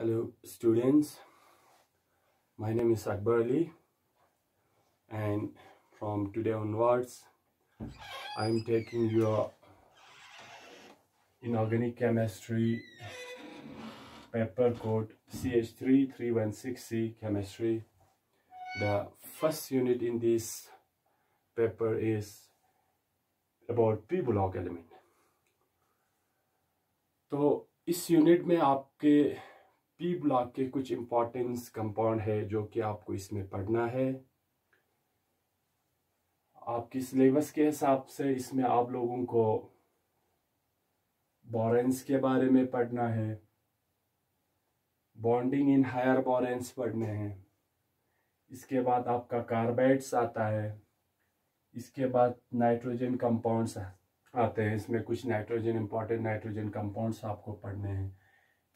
Hello students, my name is Akbar Ali and from today onwards I am taking your inorganic chemistry paper code CH3316C chemistry. The first unit in this paper is about P block element. तो इस unit में आपके P block के कुछ importance compound है जो कि आपको इसमें पढ़ना है। आपकी सिलेबस के हिसाब से इसमें आप लोगों को बोरेंस के बारे में पढ़ना है। बॉन्डिंग इन हायर बोरेंस पढ़ने हैं। इसके बाद आपका कार्बाइड्स आता है। इसके बाद नाइट्रोजन कंपाउंड्स आते हैं। इसमें कुछ नाइट्रोजन इंपॉर्टेंट नाइट्रोजन कंपाउंड्स आपको पढ़ने हैं।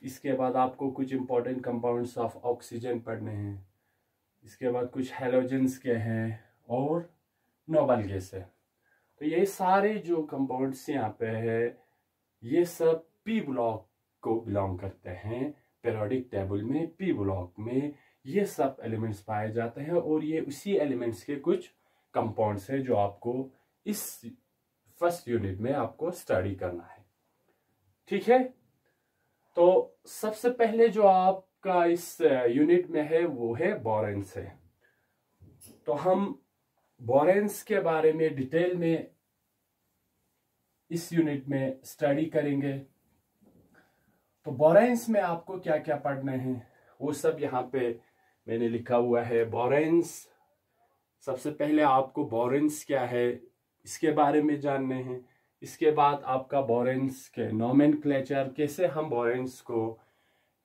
इसके बाद आपको कुछ इम्पोर्टेंट कंपाउंड्स ऑफ़ ऑक्सीजन पढ़ने हैं। इसके बाद कुछ हेलोजेंस के हैं और नोबल गैस है। तो ये सारे जो कंपाउंड्स यहाँ पे है, ये सब पी ब्लॉक को बिलोंग करते हैं। पेरोडिक टेबल में पी ब्लॉक में ये सब एलिमेंट्स पाए जाते हैं और ये उसी एलिमेंट्स के कुछ कंपाउंड्स हैं जो आपको इस फ़र्स्ट यूनिट में आपको स्टडी करना है। ठीक है? तो सबसे पहले जो आपका इस यूनिट में है, वो है बोरेंस है। तो हम बोरेंस के बारे में डिटेल में इस यूनिट में स्टडी करेंगे। तो बोरेंस में आपको क्या क्या पढ़ना है, वो सब यहाँ पे मैंने लिखा हुआ है। बोरेंस सबसे पहले आपको बोरेंस क्या है, इसके बारे में जानने हैं। इसके बाद आपका बोरेंस के नोमेन कैसे हम बोरेंस को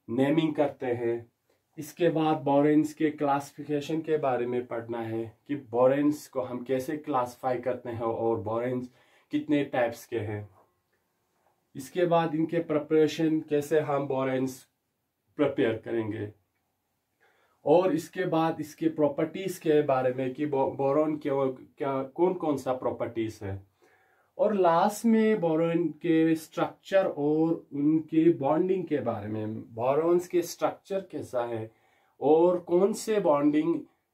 नेमिंग करते हैं। इसके बाद बोरेंस के क्लासिफिकेशन के बारे में पढ़ना है कि बोरेंस को हम कैसे क्लासिफाई करते हैं और बोरेंस कितने टाइप्स के हैं। इसके बाद इनके प्रिपरेशन कैसे हम बोरेंस प्रिपेयर करेंगे। और इसके बाद इसके प्रॉपर्टीज़ के बारे में कि बोरोन के क्या कौन कौन सा प्रॉपर्टीज़ है। और लास्ट में बोरोन के स्ट्रक्चर और उनके बॉन्डिंग के बारे में, बोरोन्स के स्ट्रक्चर कैसा है और कौन से बॉन्डिंग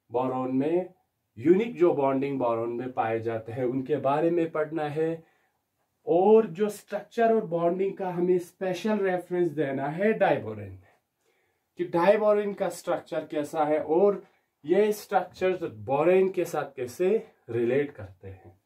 बोरोन में यूनिक जो बॉन्डिंग बोरोन में पाए जाते हैं, उनके बारे में पढ़ना है। और जो स्ट्रक्चर और बॉन्डिंग का हमें स्पेशल रेफरेंस देना है डाइबोरेन में, कि डाइबोरेन का स्ट्रक्चर कैसा है और ये स्ट्रक्चर बोरेन के साथ कैसे रिलेट करते हैं।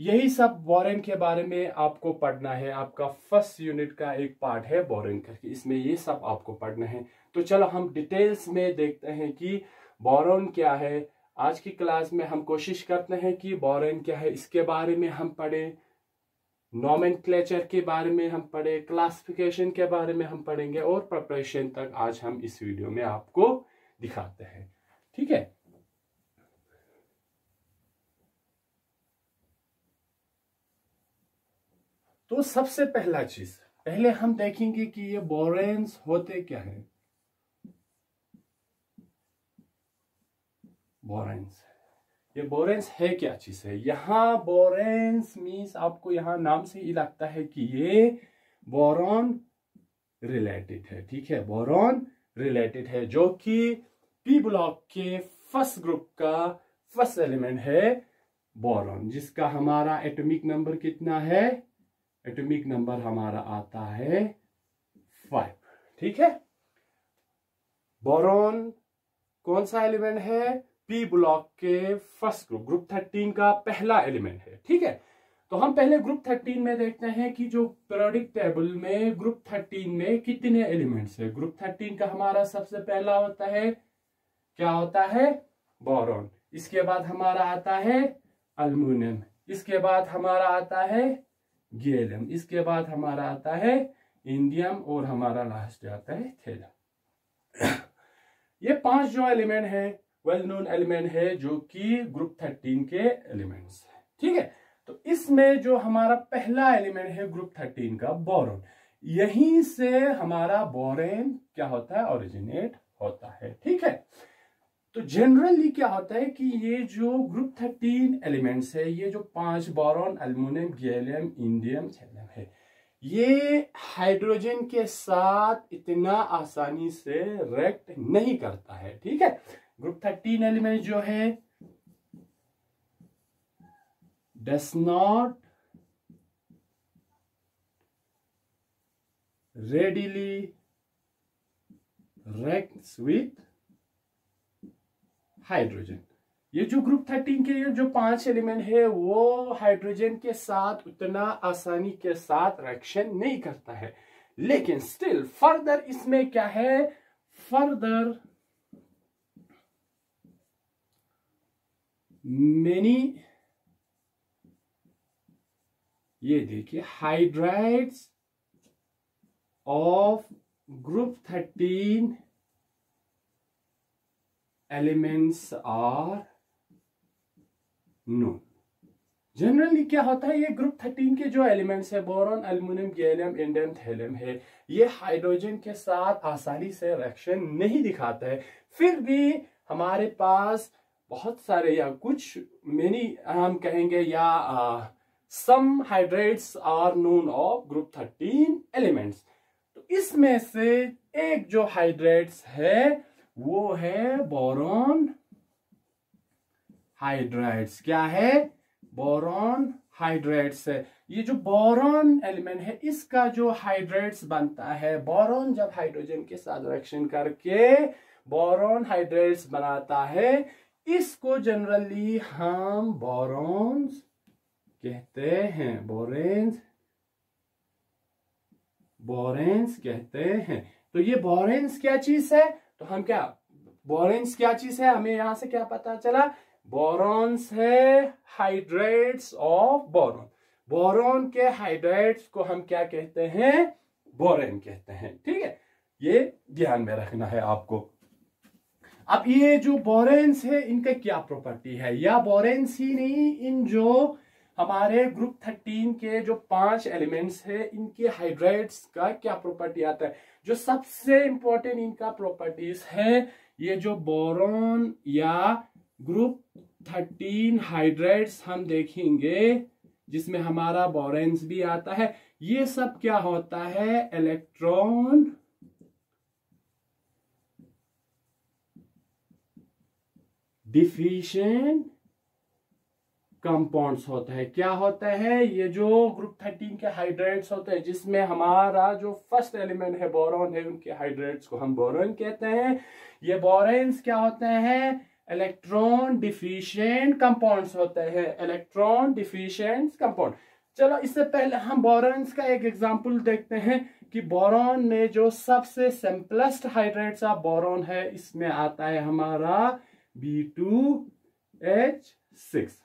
यही सब बोरेन के बारे में आपको पढ़ना है। आपका फ़र्स्ट यूनिट का एक पार्ट है बोरेन करके इसमें ये सब आपको पढ़ना है। तो चलो हम डिटेल्स में देखते हैं कि बोरोन क्या है। आज की क्लास में हम कोशिश करते हैं कि बोरेन क्या है, इसके बारे में हम पढ़े। नॉमेन के बारे में हम पढ़े, क्लासिफिकेशन के बारे में हम पढ़ेंगे, और प्रिपरेशन तक आज हम इस वीडियो में आपको दिखाते हैं। ठीक है? तो सबसे पहला चीज़ पहले हम देखेंगे कि ये बोरेन्स होते क्या है। बोरेंस ये बोरेंस है क्या चीज़ है? यहाँ बोरेन्स मीन्स आपको यहाँ नाम से ही लगता है कि ये बोरॉन रिलेटेड है, ठीक है? बोरॉन रिलेटेड है, जो कि पी ब्लॉक के फ़र्स्ट ग्रुप का फ़र्स्ट एलिमेंट है बोरॉन, जिसका हमारा एटॉमिक नंबर कितना है? एटॉमिक नंबर हमारा आता है फाइव। ठीक है? बोरॉन, कौन सा एलिमेंट है? पी ब्लॉक के फ़र्स्ट ग्रुप ग्रुप थर्टीन का पहला एलिमेंट है। ठीक है? तो हम पहले ग्रुप थर्टीन में देखते हैं कि जो पीरियोडिक टेबल में ग्रुप थर्टीन में कितने एलिमेंट्स है। ग्रुप थर्टीन का हमारा सबसे पहला होता है, क्या होता है? बोरोन। इसके बाद हमारा आता है अल्मोनियम इसके बाद हमारा आता है गैलियम इसके बाद हमारा आता है इंडियम और हमारा लास्ट आता है थेलम। ये पाँच जो एलिमेंट है वेल नोन एलिमेंट है जो कि ग्रुप थर्टीन के एलिमेंट्स है। ठीक है? तो इसमें जो हमारा पहला एलिमेंट है ग्रुप थर्टीन का बोरोन यहीं से हमारा बोरेन क्या होता है? ओरिजिनेट होता है। ठीक है? तो जनरली क्या होता है कि ये जो ग्रुप थर्टीन एलिमेंट्स है, ये जो पाँच boron aluminium gallium indium thallium है, ये हाइड्रोजन के साथ इतना आसानी से रेक्ट नहीं करता है, ठीक है? ग्रुप थर्टीन एलिमेंट जो है does not readily react with hydrogen. ये जो ग्रुप थर्टीन के जो पाँच एलिमेंट है, वो हाइड्रोजन के साथ उतना आसानी के साथ रिएक्शन नहीं करता है। लेकिन स्टिल फर्दर इसमें क्या है? फर्दर मेनी ये देखिए hydrides of group thirteen elements are known. Generally क्या होता है, ये ग्रुप थर्टीन के जो एलिमेंट्स है boron aluminium gallium indium thallium है, ये हाइड्रोजन के साथ आसानी से रिएक्शन नहीं दिखाता है। फिर भी हमारे पास बहुत सारे या कुछ मेनी हम कहेंगे या some hydrates are known of group thirteen elements तो इसमें से एक जो हाइड्रेट्स है वो है बोरॉन हाइड्राइड्स। क्या है? बोरॉन हाइड्राइड्स है। ये जो बोरॉन एलिमेंट है, इसका जो हाइड्रेट्स बनता है, बोरॉन जब हाइड्रोजन के साथ रिएक्शन करके बोरॉन हाइड्रेट्स बनाता है, इसको जनरली हम बोरॉन्स कहते हैं। बोरेन्स बोरेन्स कहते हैं। तो ये बोरेन्स क्या चीज़ है? तो हम क्या बोरेंस क्या चीज़ है? हमें यहाँ से क्या पता चला? बोरॉन्स है हाइड्रेट्स ऑफ़ बोरॉन बोरॉन के हाइड्रेट्स को हम क्या कहते हैं? बोरेन कहते हैं। ठीक है? ये ध्यान में रखना है आपको। अब ये जो बोरेन्स है, इनका क्या प्रॉपर्टी है? या बोरेन्स ही नहीं, इन जो हमारे ग्रुप थर्टीन के जो पाँच एलिमेंट्स है, इनके हाइड्रेट्स का क्या प्रॉपर्टी आता है? जो सबसे इंपॉर्टेंट इनका प्रॉपर्टीज़ है, ये जो बोरॉन या ग्रुप थर्टीन हाइड्रेट्स हम देखेंगे, जिसमें हमारा बोरेंस भी आता है, ये सब क्या होता है? इलेक्ट्रॉन डिफिशियंट कंपाउंड्स होता है। क्या होता है? ये जो ग्रुप थर्टीन के हाइड्रेट्स होते हैं, जिसमें हमारा जो फ़र्स्ट एलिमेंट है बोरोन है, उनके हाइड्रेट्स को हम बोरॉन कहते हैं। ये बोरेंस क्या होते हैं? इलेक्ट्रॉन डिफिशियंट कंपाउंड्स होते हैं। इलेक्ट्रॉन डिफिशियंट कंपाउंड चलो, इससे पहले हम बोरॉन्स का एक एग्ज़ाम्पल देखते हैं कि बोरॉन में जो सबसे सिंपलेस्ट हाइड्रेट्स ऑफ़ बोरॉन है, इसमें आता है हमारा बी टू एच सिक्स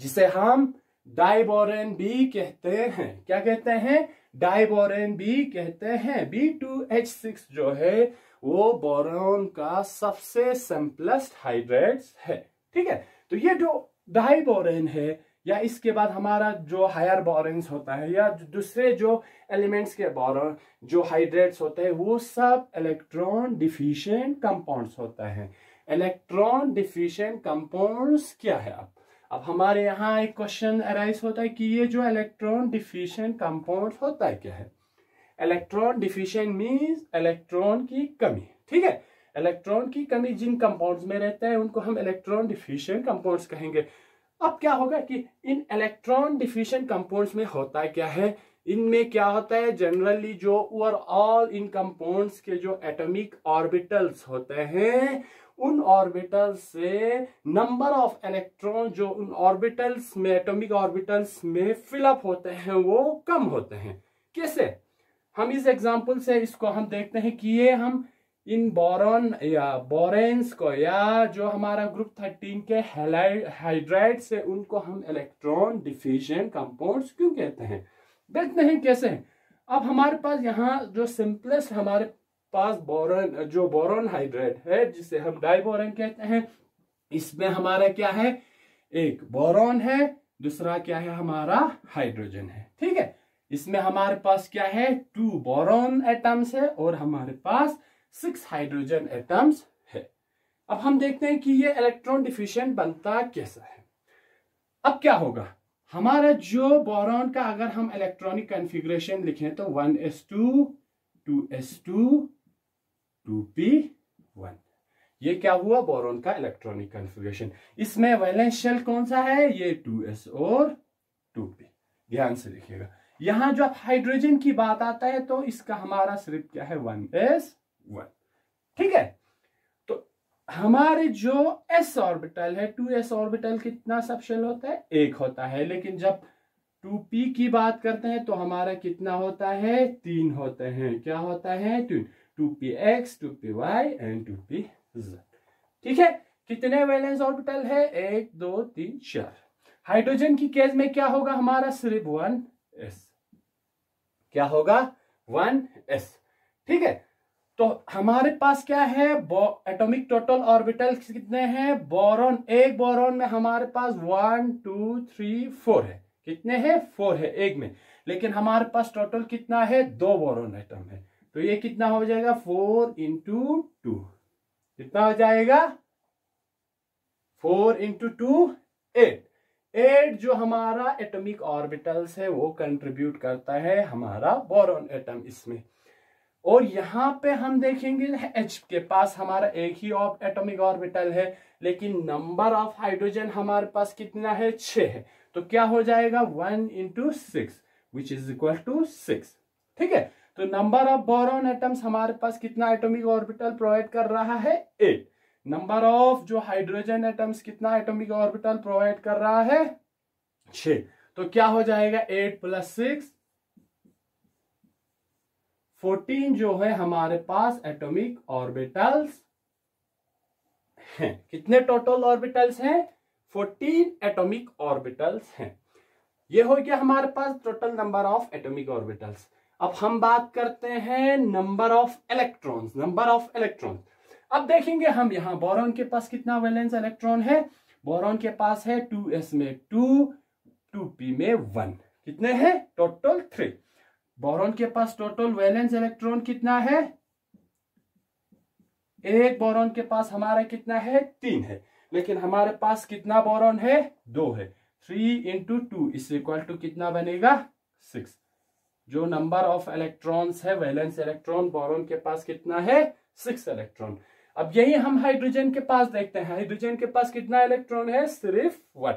जिसे हम डाइबोरेन बी कहते हैं। क्या कहते हैं? डाइबोरेन बी कहते हैं। बी टू एच सिक्स जो है, वो बोरॉन का सबसे सिंपलेस्ट हाइड्रेट्स है। ठीक है? तो ये जो डाइबोरेन है, या इसके बाद हमारा जो हायर बोरेंस होता है, या दूसरे जो एलिमेंट्स के बोरॉन जो हाइड्रेट्स होते हैं, वो सब इलेक्ट्रॉन डिफिशियंट कंपाउंड्स होता है। इलेक्ट्रॉन डिफिशियंट कंपाउंड्स क्या है अब अब हमारे यहाँ एक क्वेश्चन अराइज होता है कि ये जो इलेक्ट्रॉन डिफिशियंट कंपाउंड होता है, क्या है? इलेक्ट्रॉन डिफिशियंट मीन्स इलेक्ट्रॉन की कमी, ठीक है? इलेक्ट्रॉन की कमी जिन कंपाउंड्स में रहता है, उनको हम इलेक्ट्रॉन डिफिशियंट कंपाउंड्स कहेंगे। अब क्या होगा कि इन इलेक्ट्रॉन डिफिशियंट कंपाउंड्स में होता है, क्या है? इनमें क्या होता है? जनरली जो ओवरऑल इन कंपाउंड्स के जो एटॉमिक ऑर्बिटल्स होते हैं उन ऑर्बिटल्स से नंबर ऑफ़ इलेक्ट्रॉन जो उन ऑर्बिटल्स में, एटॉमिक ऑर्बिटल्स में फिलअप होते हैं, वो कम होते हैं। कैसे? हम इस एग्ज़ाम्पल से इसको हम देखते हैं कि ये हम इन बोरॉन या बोरेंस को, या जो हमारा ग्रुप थर्टीन के हाइड्राइड से उनको हम इलेक्ट्रॉन डिफिशियंट कंपाउंड्स क्यों कहते हैं? देखते हैं कैसे? अब हमारे पास यहाँ जो सिंपलेस्ट हमारे पास बोरन, जो बोरॉन हाइड्रेट है, जिसे हम डाइबोरन कहते हैं, इसमें हमारा क्या है? एक बोरॉन है, दूसरा क्या है? हमारा हाइड्रोजन है। ठीक है? इसमें हमारे पास क्या है? टू बोरॉन एटम्स है और हमारे पास सिक्स हाइड्रोजन एटम्स है। अब हम देखते हैं कि ये इलेक्ट्रॉन डिफिशियंट बनता कैसा है। अब क्या होगा? हमारा जो बोरॉन का अगर हम इलेक्ट्रॉनिक कन्फिग्रेशन लिखें तो one s two two s two two p one. ये क्या हुआ? बोरोन का इलेक्ट्रॉनिक कन्फिग्रेशन इसमें वैलेंस शेल कौन सा है? ये टू एस और टू पी ध्यान से देखिएगा। यहाँ जो हाइड्रोजन की बात आता है तो इसका हमारा सिर्फ़ क्या है? One s one. ठीक है? तो हमारे जो एस ऑर्बिटल है, टू एस ऑर्बिटल कितना सब शेल होता है? एक होता है। लेकिन जब टू पी की बात करते हैं तो हमारा कितना होता है? तीन होते हैं। क्या होता है? तीन two p x, two p y and two p z. ठीक है? कितने वैलेंस ऑर्बिटल है? एक, दो, तीन, चार। हाइड्रोजन की केस में क्या होगा हमारा? सिर्फ़ वन एस क्या होगा? वन एस ठीक है? तो हमारे पास क्या है? एटॉमिक टोटल ऑर्बिटल कितने हैं? बोरॉन एक बोरॉन में हमारे पास वन टू थ्री फोर है। कितने हैं? फोर है एक में। लेकिन हमारे पास टोटल कितना है? दो बोरॉन एटम है। तो ये कितना हो जाएगा? Four into two. कितना हो जाएगा? Four into two, eight. Eight जो हमारा एटॉमिक ऑर्बिटल्स है, वो कंट्रीब्यूट करता है हमारा बोरॉन एटम इसमें। और यहाँ पे हम देखेंगे, एच के पास हमारा एक ही ऑफ़ एटॉमिक ऑर्बिटल है, लेकिन नंबर ऑफ़ हाइड्रोजन हमारे पास कितना है? छ है। तो क्या हो जाएगा? One into six which is equal to six ठीक है? तो नंबर ऑफ़ बोरॉन एटम्स हमारे पास कितना एटॉमिक ऑर्बिटल प्रोवाइड कर रहा है? एट नंबर ऑफ़ जो हाइड्रोजन एटम्स कितना एटॉमिक ऑर्बिटल प्रोवाइड कर रहा है? छ. तो क्या हो जाएगा? एट प्लस सिक्स फोर्टीन जो है हमारे पास एटॉमिक ऑर्बिटल्स हैं। कितने टोटल ऑर्बिटल्स हैं? फोर्टीन एटॉमिक ऑर्बिटल्स हैं। ये हो गया हमारे पास total number of atomic orbitals अब हम बात करते हैं number of electrons number of electrons अब देखेंगे हम यहाँ बोरॉन के पास कितना वैलेंस इलेक्ट्रॉन है? बोरॉन के पास है टू एस में टू टू पी में वन कितने हैं? टोटल थ्री बोरॉन के पास टोटल वैलेंस इलेक्ट्रॉन कितना है? एक बोरॉन के पास हमारा कितना है? तीन है. लेकिन हमारे पास कितना बोरॉन है? दो है. Three into two is equal to कितना बनेगा? सिक्स जो नंबर ऑफ़ इलेक्ट्रॉन्स है, वैलेंस इलेक्ट्रॉन, बोरॉन के पास कितना है? Six electron. अब यही हम हाइड्रोजन के पास देखते हैं। हाइड्रोजन के पास कितना इलेक्ट्रॉन है? सिर्फ़ वन।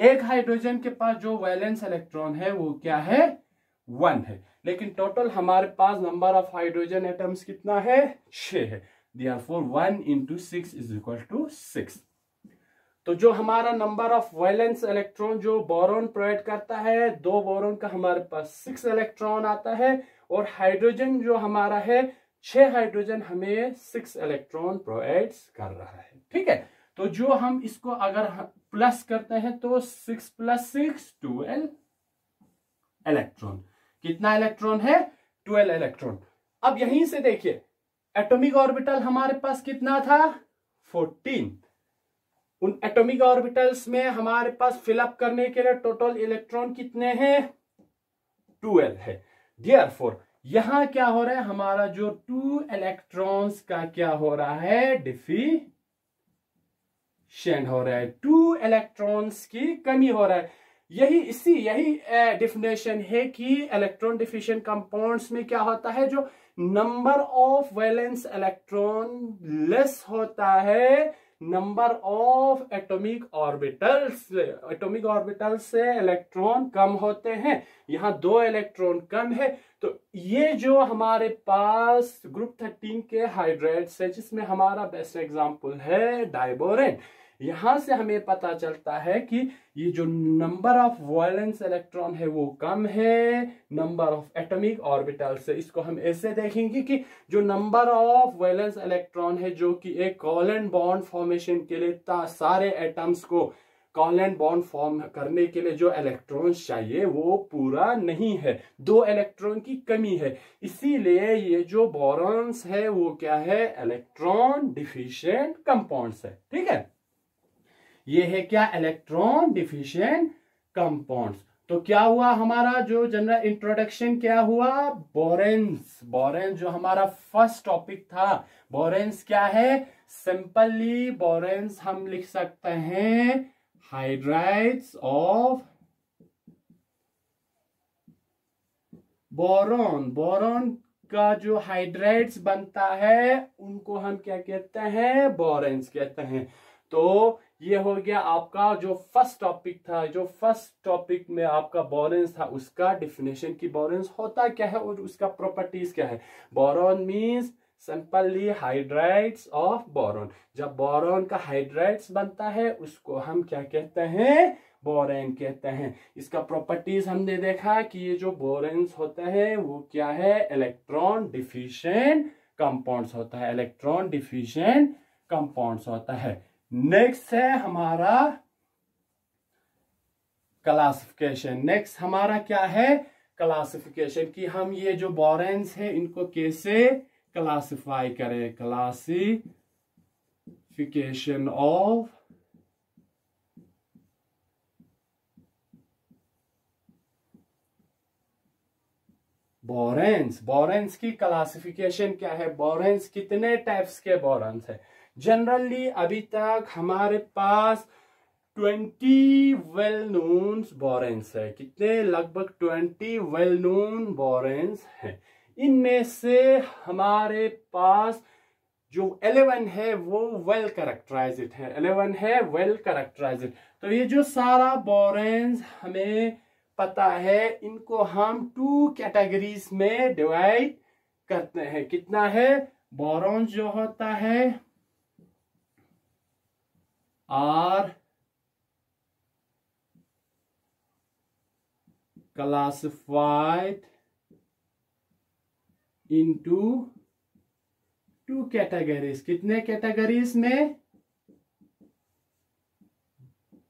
एक हाइड्रोजन के पास जो वैलेंस इलेक्ट्रॉन है, वो क्या है? वन है। लेकिन टोटल हमारे पास नंबर ऑफ़ हाइड्रोजन एटम्स कितना है? छ है। Four one into six is equal to six तो जो हमारा नंबर ऑफ़ वैलेंस इलेक्ट्रॉन जो बोरोन प्रोवाइड करता है, दो बोरोन का हमारे पास सिक्स इलेक्ट्रॉन आता है और हाइड्रोजन जो हमारा है, छह हाइड्रोजन हमें सिक्स इलेक्ट्रॉन प्रोवाइड कर रहा है। ठीक है? तो जो हम इसको अगर प्लस करते हैं तो six plus six twelve electron कितना इलेक्ट्रॉन है? ट्वेल्व इलेक्ट्रॉन अब यहीं से देखिए एटॉमिक ऑर्बिटल हमारे पास कितना था? फोर्टीन उन एटॉमिक ऑर्बिटल्स में हमारे पास फिलअप करने के लिए टोटल इलेक्ट्रॉन कितने हैं? ट्वेल्व है। डियर फोर यहाँ क्या हो रहा है? हमारा जो टू इलेक्ट्रॉन्स का क्या हो रहा है? डिफिशन हो रहा है। टू इलेक्ट्रॉन्स की कमी हो रहा है। यही इसी, यही डिफिनेशन है कि इलेक्ट्रॉन डिफिशियंट कंपाउंड्स में क्या होता है? जो number of valence electron less होता है number of atomic orbitals atomic orbitals से इलेक्ट्रॉन कम होते हैं। यहाँ दो इलेक्ट्रॉन कम है। तो ये जो हमारे पास ग्रुप थर्टीन के हाइड्रेट्स है, जिसमें हमारा बेस्ट एग्जांपल है डाइबोरेन यहाँ से हमें पता चलता है कि ये जो नंबर ऑफ़ वायलेंस इलेक्ट्रॉन है, वो कम है नंबर ऑफ़ एटॉमिक ऑर्बिटल से। इसको हम ऐसे देखेंगे कि जो नंबर ऑफ़ वायलेंस इलेक्ट्रॉन है, जो कि एक कॉलन बॉन्ड फॉर्मेशन के लिए सारे एटम्स को कॉलन बॉन्ड फॉर्म करने के लिए जो इलेक्ट्रॉन चाहिए, वो पूरा नहीं है। दो इलेक्ट्रॉन की कमी है। इसीलिए ये जो बोरॉन्स है, वो क्या है? इलेक्ट्रॉन डिफिशियंट कंपाउंड्स है। ठीक है? ये है क्या इलेक्ट्रॉन डिफिशियंट कंपाउंड्स तो क्या हुआ हमारा जो जनरल इंट्रोडक्शन क्या हुआ? बोरेंस बोरेंस जो हमारा फ़र्स्ट टॉपिक था बोरेंस क्या है? सिंपली बोरेंस हम लिख सकते हैं हाइड्राइड्स ऑफ़ बोरोन बोरोन का जो हाइड्राइड्स बनता है, उनको हम क्या कहते हैं? बोरेंस कहते हैं। तो ये हो गया आपका जो फ़र्स्ट टॉपिक था, जो फ़र्स्ट टॉपिक में आपका बोरेंस था, उसका डिफिनेशन की बोरेंस होता क्या है और उसका प्रॉपर्टीज़ क्या है? Boron means simply hydrides of boron जब बोरॉन का हाइड्राइड्स बनता है, उसको हम क्या कहते हैं? बोरेन कहते हैं। इसका प्रॉपर्टीज़ हमने देखा कि ये जो बोरेन्स होते हैं, वो क्या है? इलेक्ट्रॉन डिफिशियंट कंपाउंड्स होता है। इलेक्ट्रॉन डिफिशियंट कंपाउंड्स होता है। नेक्स्ट है हमारा क्लासिफिकेशन नेक्स्ट हमारा क्या है? क्लासिफिकेशन कि हम ये जो बोरेंस है, इनको कैसे क्लासिफाई करें? क्लासिफिकेशन ऑफ़ बोरेंस बोरेंस की क्लासिफिकेशन क्या है? बोरेंस कितने टाइप्स के बोरेंस है? जनरली अभी तक हमारे पास ट्वेंटी वेल नोन बोरेंस है। कितने? लगभग ट्वेंटी वेल नोन बोरेंस है। इनमें से हमारे पास जो एलेवन है, वो वेल करेक्टराइज है। एलेवन है वेल करेक्टराइज तो ये जो सारा बोरेंस हमें पता है, इनको हम टू कैटेगरीज में डिवाइड करते हैं। कितना है? बोरॉन जो होता है are classified into two categories. कितने कैटेगरीज में?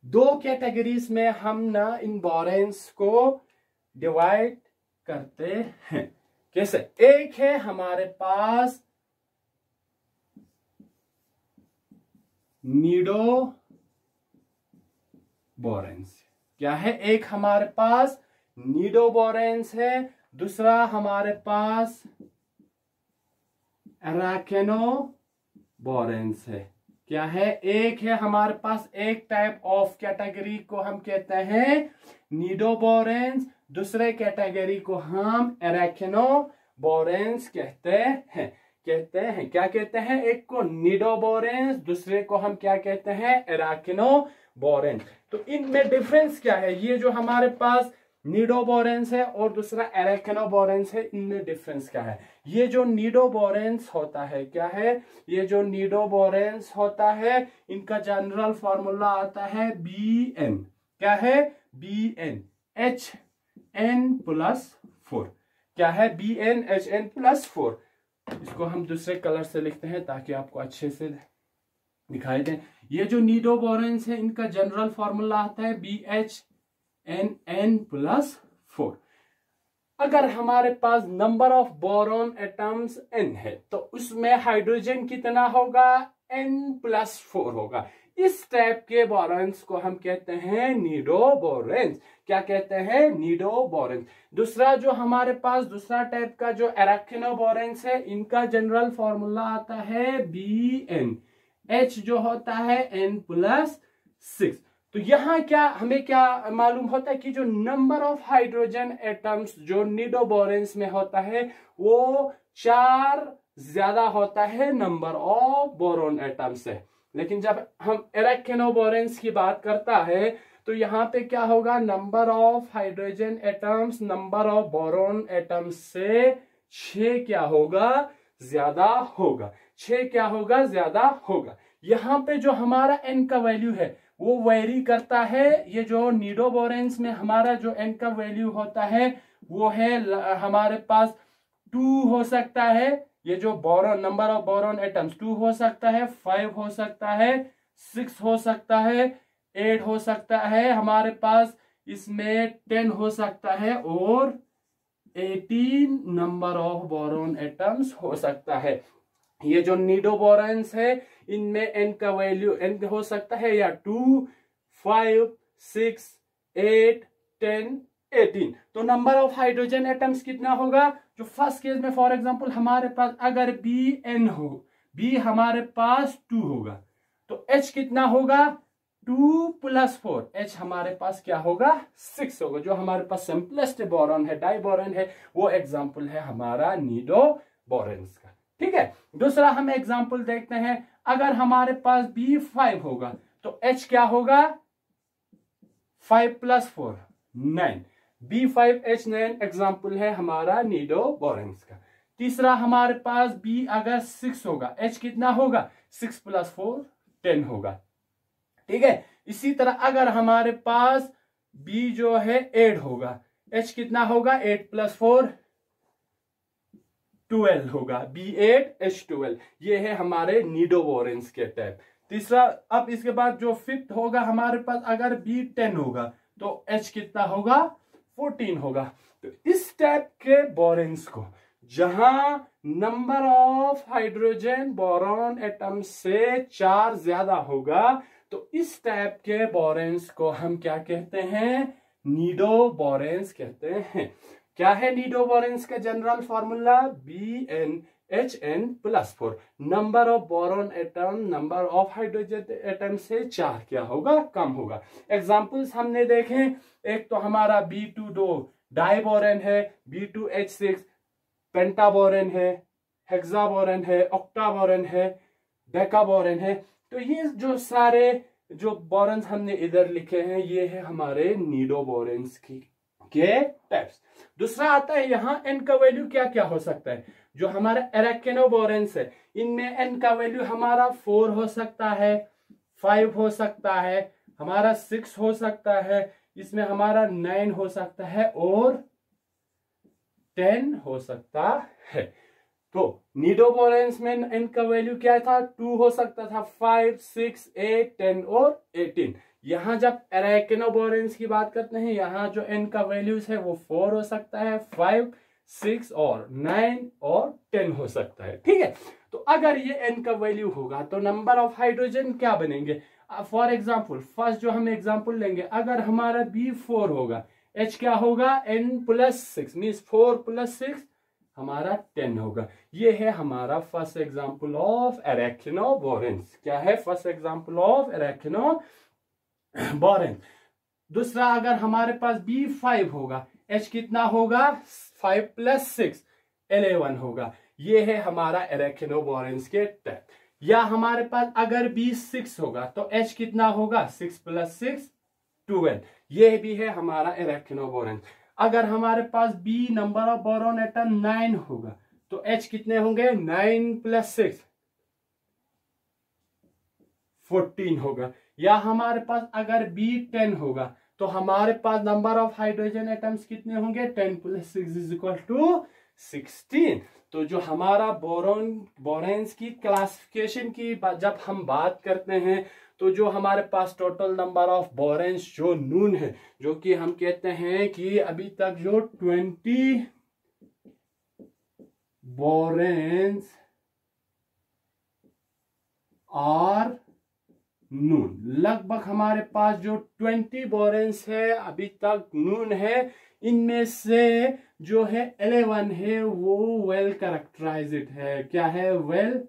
दो कैटेगरीज में हम ना इन बोरेंस को डिवाइड करते हैं। कैसे? एक है हमारे पास नीडो बोरेंस क्या है? एक हमारे पास नीडो बोरेंस है, दूसरा हमारे पास एराकेनो बोरेंस है। क्या है? एक है हमारे पास एक टाइप ऑफ़ कैटेगरी को हम कहते हैं नीडोबोरेंस, दूसरे कैटेगरी को हम एरेक्नो बोरेंस कहते हैं। कहते हैं? क्या कहते हैं? एक को निडोबोरेंस दूसरे को हम क्या कहते हैं? एराकिनो बोरेंस तो इनमें डिफरेंस क्या है? ये जो हमारे पास निडोबोरेंस है और दूसरा एरेकेनोबोरेंस है, इनमें डिफरेंस क्या है? ये जो निडोबोरेंस होता है, क्या है? ये जो निडोबोरेंस होता है, इनका जनरल फॉर्मूला आता है बी एन क्या है? B N H N plus four क्या है? B N H N plus four इसको हम दूसरे कलर से लिखते हैं ताकि आपको अच्छे से दिखाई दे। ये जो नीडोबोरेंस है, इनका जनरल फॉर्मूला आता है B H N N plus four अगर हमारे पास number of boron atoms N है तो उसमें हाइड्रोजन कितना होगा? एन प्लस फोर होगा। इस टाइप के बोरेंस को हम कहते हैं नीडो बोरेंस क्या कहते हैं? नीडो बोरेंस दूसरा जो हमारे पास, दूसरा टाइप का जो एराकिनो बोरेंस है, इनका जनरल फॉर्मूला आता है बी एन एच जो होता है एन प्लस सिक्स तो यहाँ क्या, हमें क्या मालूम होता है कि जो नंबर ऑफ़ हाइड्रोजन एटम्स जो निडोबोरेंस में होता है, वो चार ज़्यादा होता है नंबर ऑफ़ बोरोन एटम्स से। लेकिन जब हम एरेकेनोबोरेंस की बात करता है तो यहाँ पे क्या होगा? Number of hydrogen atoms number of boron atoms से छ क्या होगा? ज़्यादा होगा। छ क्या होगा? ज़्यादा होगा। यहाँ पे जो हमारा एन का वैल्यू है, वो वेरी करता है। ये जो नीडोबोरेंस में हमारा जो एन का वैल्यू होता है, वो है हमारे पास टू हो सकता है। ये जो boron number of boron atoms two हो सकता है फाइव हो सकता है सिक्स हो सकता है एट हो सकता है, हमारे पास इसमें टेन हो सकता है और eighteen number of boron atoms हो सकता है। ये जो नीडोबोरेंस है, इनमें एन का वैल्यू एन हो सकता है या two five six eight ten eighteen तो नंबर ऑफ़ हाइड्रोजन एटम्स कितना होगा? जो फ़र्स्ट केस में फॉर एग्जांपल हमारे पास अगर बी एन हो बी हमारे पास टू होगा तो एच कितना होगा? टू प्लस फोर एच हमारे पास क्या होगा? सिक्स होगा, जो हमारे पास सिंपलेस्ट बोरॉन है डाई बोरॉन है, वो एग्ज़ाम्पल है हमारा नीडो बोरेंस का। ठीक है? दूसरा हम एग्ज़ाम्पल देखते हैं, अगर हमारे पास बी फाइव होगा तो एच क्या होगा? Five plus four nine B five H nine example है हमारा नीडो बोरेंस का। तीसरा हमारे पास बी अगर सिक्स होगा एच कितना होगा? सिक्स प्लस फोर टेन होगा। ठीक है? इसी तरह अगर हमारे पास बी जो है एट होगा एच कितना होगा? एट प्लस फोर ट्वेल्व होगा। बी एट एच ट्वेल्व ये है हमारे नीडोवोरेंस के टाइप तीसरा, अब इसके बाद जो फिफ्थ होगा हमारे पास, अगर बी टेन होगा तो एच कितना होगा? फोर्टीन होगा। तो इस टाइप के बोरेंस को, जहाँ number of hydrogen boron atom से चार ज़्यादा होगा तो इस टाइप के बोरेंस को हम क्या कहते हैं? नीडो बोरेंस कहते हैं। क्या है नीडो बोरेंस का general formula B N H N plus four number of boron atom number of hydrogen atom से चार क्या होगा? कम होगा। एग्जाम्पल्स हमने देखे। एक तो हमारा बी टू दो डाइबोरेन है B two H six pentaborane है, हेक्साबोरेन है, ऑक्टाबोरेन है, डेकाबोरेन है। तो ये जो सारे जो बोरेंस हमने इधर लिखे हैं, ये है हमारे नीडो बोरेंस की, के टाइप्स दूसरा आता है यहाँ एन का वैल्यू क्या क्या हो सकता है? जो हमारा एरेकेनोबोरेंस है, इनमें एन का वैल्यू हमारा फोर हो सकता है फाइव हो सकता है, हमारा सिक्स हो सकता है, इसमें हमारा नाइन हो सकता है और टेन हो सकता है। तो नीडोबोरेंस में एन का वैल्यू क्या था? टू हो सकता था फाइव सिक्स एट टेन और एटीन यहाँ जब एरेकेनोबोरेंस की बात करते हैं, यहाँ जो एन का वैल्यूज़ है वो फोर हो सकता है फाइव सिक्स और नाइन और टेन हो सकता है, ठीक है? तो अगर ये एन का वैल्यू होगा तो नंबर ऑफ़ हाइड्रोजन क्या बनेंगे? फॉर एग्ज़ाम्पल फ़र्स्ट जो हम एग्ज़ाम्पल लेंगे, अगर हमारा बी फोर होगा एच क्या होगा? N plus six mean four plus six हमारा टेन होगा। ये है हमारा first example of arachno boranes क्या है first example of arachno boranes दूसरा अगर हमारे पास बी फाइव होगा एच कितना होगा? फाइव प्लस सिक्स एलेवन होगा। ये है हमारा एरेक्नो बोरेंस के टाइप या हमारे पास अगर बी सिक्स होगा तो एच कितना होगा? सिक्स प्लस सिक्स ट्वेल्व ये भी है हमारा एरेक्नो बोरेंस अगर हमारे पास B number of boron atom nine होगा तो एच कितने होंगे? नाइन प्लस सिक्स फोर्टीन होगा। या हमारे पास अगर बी टेन होगा तो हमारे पास नंबर ऑफ़ हाइड्रोजन एटम्स कितने होंगे? Ten plus six is equal to sixteen तो जो हमारा बोरोन बोरेन्स की क्लासिफिकेशन की जब हम बात करते हैं तो जो हमारे पास टोटल नंबर ऑफ़ बोरेन्स जो नून है, जो कि हम कहते हैं कि अभी तक जो ट्वेंटी बोरेन्स आर नून। लगभग हमारे पास जो ट्वेंटी बोरेंस है, अभी तक नून है, इनमें से जो है एलेवन है, वो वेल करेक्टराइज्ड है। क्या है? वेल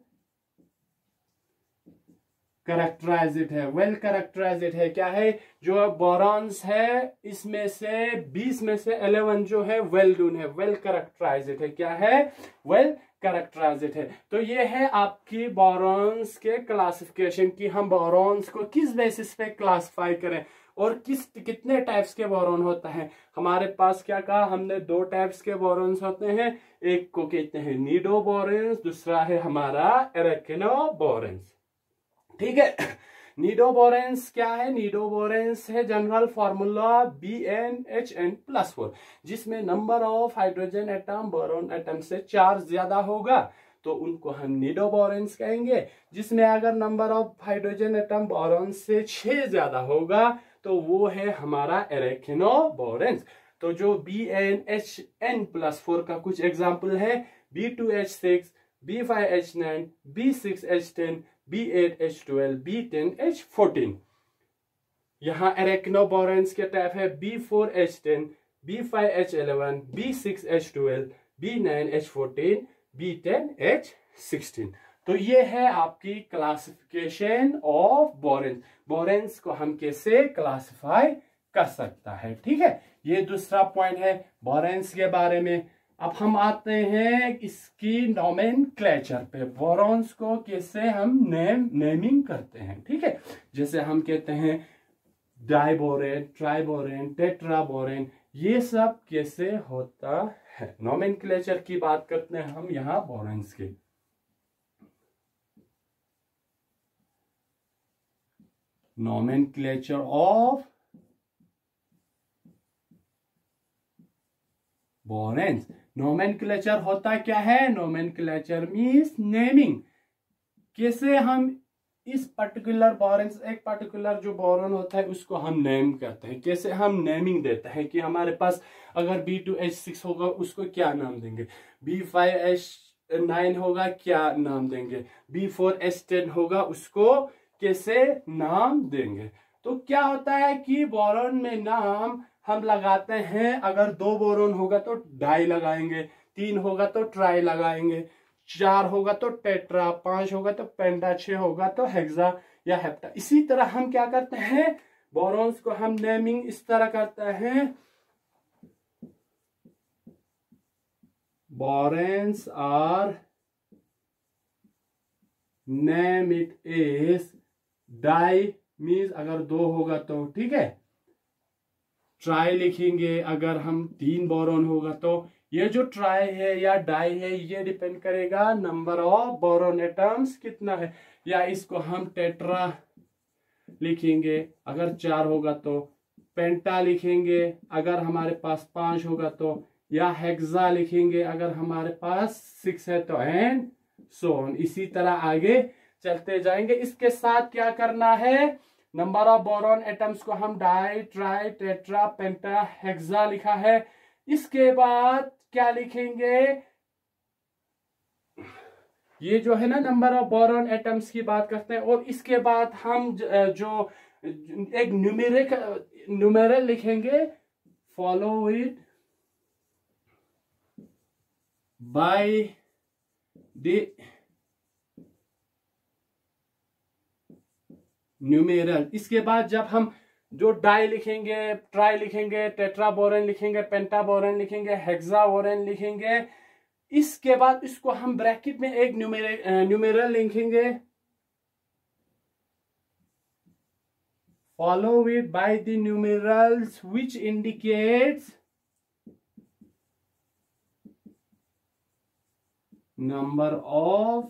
करेक्टराइज्ड है। वेल करेक्टराइज्ड है। क्या है? जो बोरॉन्स है, इसमें से 20 में से 11 जो है वेल डून है। वेल करेक्टराइज्ड है। क्या है? वेल करेक्टराइज्ड है। तो ये है आपकी बोरॉन्स के क्लासिफिकेशन की हम बोरॉन्स को किस बेसिस पे क्लासिफाई करें और किस, कितने टाइप्स के बोरॉन होता है। हमारे पास क्या कहा? हमने दो टाइप्स के बोरॉन्स होते हैं। एक को कहते हैं नीडो बोरेंस दूसरा है हमारा एरेकिनो बोरेंस ठीक है? नीडोबोरेंस क्या है? नीडोबोरेंस है general formula B N H N plus four जिसमें number of hydrogen atom boron atom से चार ज़्यादा होगा। तो उनको हम नीडोबोरेंस कहेंगे, जिसमें अगर number of hydrogen atom boron से छह ज़्यादा होगा तो वो है हमारा एरेखिनोबोरेंस तो जो B N H N plus four का कुछ एग्ज़ाम्पल है B two H six B five H nine B six H ten B8H12, B10H14 यहाँ एरेक्नोबोरेंस के टाइप है B4H10, B5H11, B6H12, B9H14, B10H16 तो ये है आपकी क्लासिफिकेशन ऑफ़ बोरेंस बोरेंस को हम कैसे क्लासिफाई कर सकता है? ठीक है? ये दूसरा पॉइंट है बोरेंस के बारे में। अब हम आते हैं इसकी नोमेन क्लेचर पे बोरॉन्स को कैसे हम नेम नेमिंग करते हैं, ठीक है? जैसे हम कहते हैं डाइबोरेन ट्राइबोरेन टेट्राबोरेन ये सब कैसे होता है? नोमेन की बात करते हैं हम यहाँ बोरेंस की। क्लेचर ऑफ़ बोरेंस नोमेनक्लेचर होता क्या है? नोमेनक्लेचर मीन्स नेमिंग कैसे हम इस पर्टिकुलर बोरेंस एक पर्टिकुलर जो बोरन होता है, उसको हम नेम करते हैं। कैसे हम नेमिंग देते हैं कि हमारे पास अगर बी टू एच सिक्स होगा, उसको क्या नाम देंगे? बी फाइव एच नाइन होगा, क्या नाम देंगे? बी फोर एच टेन होगा, उसको कैसे नाम देंगे? तो क्या होता है कि बोरन में नाम हम लगाते हैं, अगर दो बोरोन होगा तो डाई लगाएँगे, तीन होगा तो ट्राई लगाएँगे, चार होगा तो टेट्रा, पाँच होगा तो पेंटा छह होगा तो हेक्सा या हेप्टा। इसी तरह हम क्या करते हैं? बोरोन्स को हम नेमिंग इस तरह करते हैं। Boranes are name it is di means अगर दो होगा तो ठीक है? ट्राई लिखेंगे, अगर हम तीन बोरोन होगा तो। ये जो ट्राई है या डाई है, ये डिपेंड करेगा नंबर ऑफ़ बोरोन एटम्स कितना है। या इसको हम टेट्रा लिखेंगे, अगर चार होगा तो। पेंटा लिखेंगे, अगर हमारे पास पाँच होगा तो। या हेक्सा लिखेंगे, अगर हमारे पास सिक्स है तो एंड सोन इसी तरह आगे चलते जाएँगे। इसके साथ क्या करना है? नंबर ऑफ़ बोरॉन एटम्स को हम di, tri, tetra, penta, hexa लिखा है। इसके बाद क्या लिखेंगे? ये जो है ना नंबर ऑफ़ बोरॉन एटम्स की बात करते हैं, और इसके बाद हम जो एक न्यूमेरिक न्यूमेरल लिखेंगे। Follow it by the numeral इसके बाद जब हम जो डाई लिखेंगे ट्राई लिखेंगे टेट्राबोरन लिखेंगे पेंटाबोरन लिखेंगे हेक्साबोरन लिखेंगे, इसके बाद इसको हम ब्रैकेट में एक न्यूमेरल लिखेंगे। Follow it by the numerals which indicates number of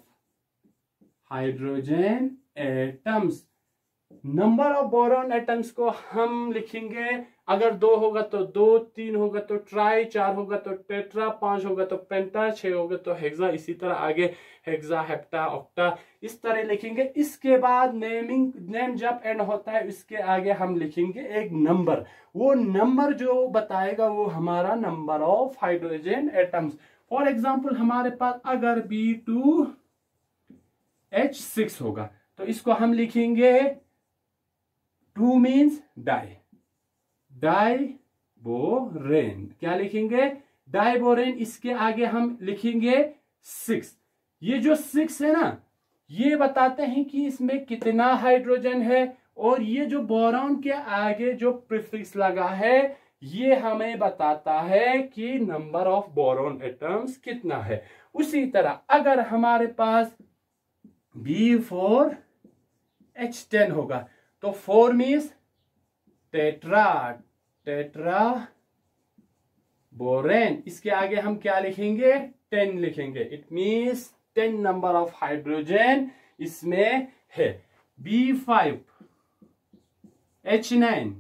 hydrogen atoms number of boron atoms को हम लिखेंगे। अगर दो होगा तो दो, तीन होगा तो ट्राई, चार होगा तो टेट्रा, पाँच होगा तो पेंटा, छह होगा तो हेक्सा। इसी तरह आगे हेक्सा, हेप्टा, ऑक्टा, इस तरह लिखेंगे। इसके बाद नेमिंग, नेम जब एंड होता है, इसके आगे हम लिखेंगे एक नंबर। वो नंबर जो बताएगा वो हमारा number of hydrogen atoms. For example हमारे पास अगर बी टू एच सिक्स होगा तो इसको हम लिखेंगे two means di. Di borane क्या लिखेंगे? डाइबोरेन, इसके आगे हम लिखेंगे सिक्स। ये जो सिक्स है ना, ये बताते हैं कि इसमें कितना हाइड्रोजन है और ये जो बोरॉन के आगे जो प्रिफिक्स लगा है, ये हमें बताता है कि नंबर ऑफ़ बोरॉन एटम्स कितना है। उसी तरह, अगर हमारे पास बी फोर एच टेन होगा तो four means tetra tetra borane. इसके आगे हम क्या लिखेंगे? टेन लिखेंगे। It means ten number of hydrogen इसमें है। B five H nine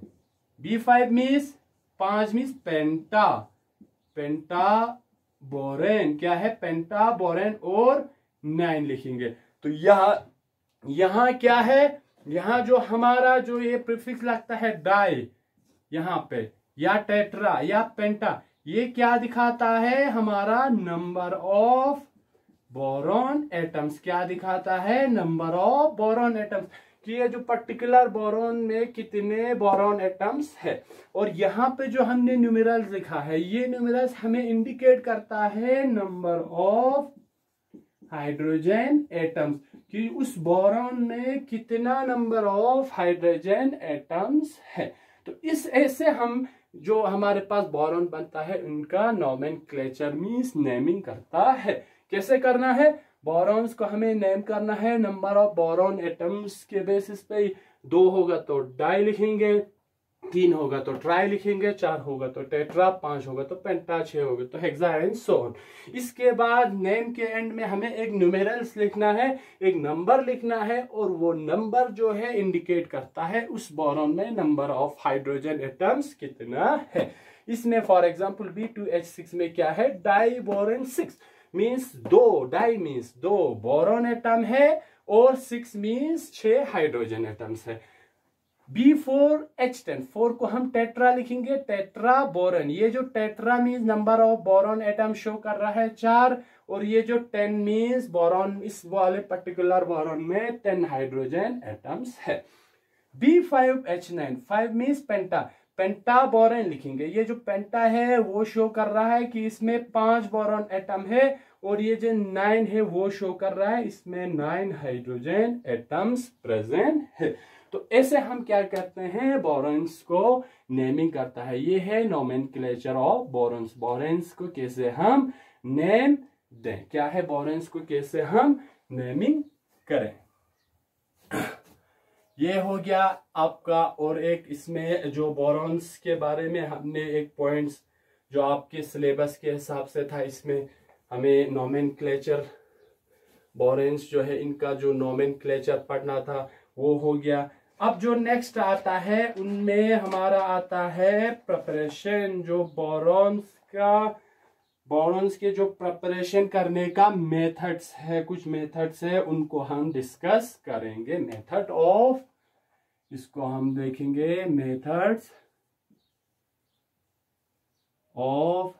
B five means पाँच मीन्स पेंटा पेंटा बोरेन क्या है? पेंटा बोरेन और नाइन लिखेंगे। तो यह, यहाँ क्या है? यहाँ जो हमारा जो ये प्रिफिक्स लगता है डाई यहाँ पे, या टेट्रा या पेंटा ये क्या दिखाता है? हमारा नंबर ऑफ़ बोरॉन एटम्स क्या दिखाता है? नंबर ऑफ़ बोरॉन एटम्स कि ये जो पर्टिकुलर बोरॉन में कितने बोरॉन एटम्स है? और यहाँ पे जो हमने न्यूमेरल्स लिखा है, ये न्यूमेरल्स हमें इंडिकेट करता है नंबर ऑफ़ हाइड्रोजन एटम्स कि उस बोरॉन में कितना नंबर ऑफ़ हाइड्रोजन एटम्स है। तो इस ऐसे हम जो हमारे पास बोरॉन बनता है, उनका नॉमेन क्लेचर मीन्स नेमिंग करता है। कैसे करना है? बोरॉन्स को हमें नेम करना है। नंबर ऑफ़ बोरॉन एटम्स के बेसिस पे दो होगा तो डाई लिखेंगे। तीन होगा तो ट्राई लिखेंगे, चार होगा तो टेट्रा, पाँच होगा तो पेंटा, छह होगा तो हेक्सा एंड सोन इसके बाद नेम के एंड में हमें एक न्यूमेरल्स लिखना है, एक नंबर लिखना है, और वो नंबर जो है इंडिकेट करता है उस बोरॉन में नंबर ऑफ़ हाइड्रोजन एटम्स कितना है। इसमें for example B two H six में क्या है? डाई बोरन सिक्स मीन्स दो डाई मीन्स दो बोरॉन एटम है, और सिक्स मीन्स छह हाइड्रोजन एटम्स है। B four H ten four को हम टेट्रा लिखेंगे टेट्रा बोरन ये जो tetra means number of boron atom show कर रहा है, चार, और ये जो टेन मीन्स बोरॉन इस वाले पर्टिकुलर बोरॉन में टेन हाइड्रोजन एटम्स है। B five H nine five means penta penta boron लिखेंगे। ये जो पेंटा है, वो शो कर रहा है कि इसमें पाँच बोरॉन एटम है, और ये जो नाइन है, वो शो कर रहा है, इसमें नाइन हाइड्रोजन एटम्स प्रेजेंट है। तो ऐसे हम क्या करते हैं? बोरेंस को नेमिंग करता है। ये है नोमेन ऑफ़ बोरेंस बोरेंस को कैसे हम नेम दें? क्या है बोरेंस को कैसे हम नेमिंग करें? ये हो गया आपका और एक इसमें जो बोरॉन्स के बारे में हमने एक पॉइंट्स जो आपके सिलेबस के हिसाब से था, इसमें हमें नोमेन क्लेचर बोरेंस जो है, इनका जो नोमेन क्लेचर पढ़ना था, वो हो गया। अब जो नेक्स्ट आता है, उनमें हमारा आता है प्रिपरेशन जो बोरॉन्स का बोरॉन्स के जो प्रिपरेशन करने का मेथड्स है, कुछ मेथड्स है, उनको हम डिस्कस करेंगे। मेथड ऑफ़ इसको हम देखेंगे। Methods of